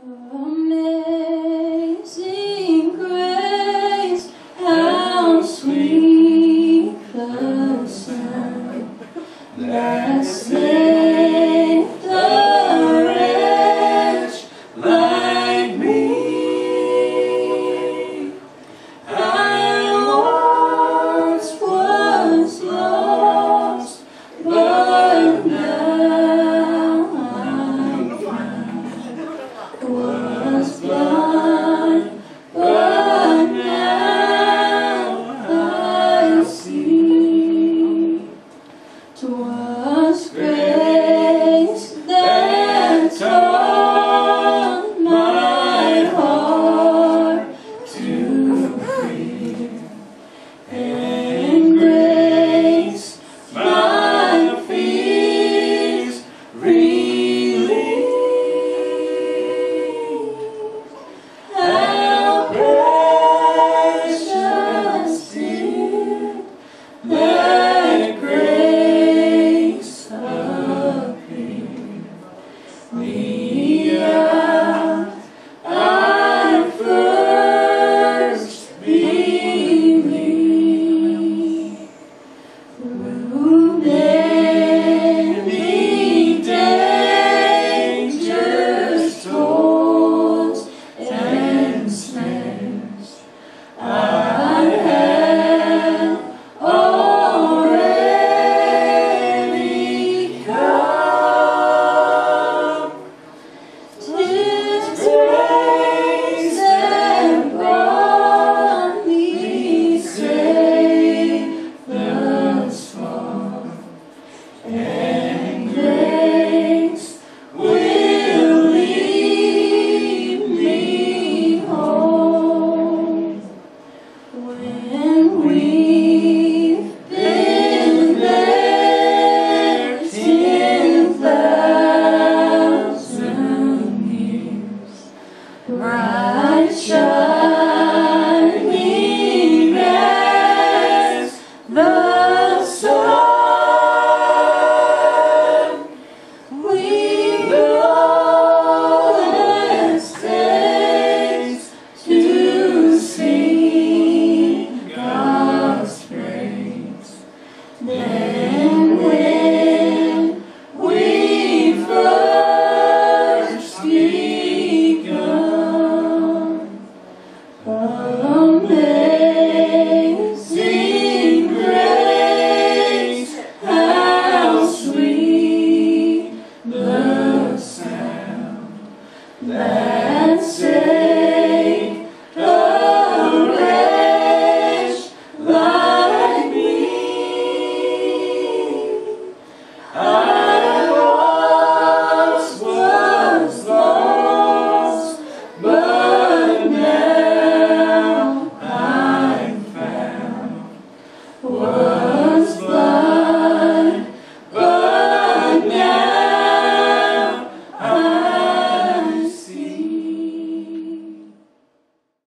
в 'Twas sweet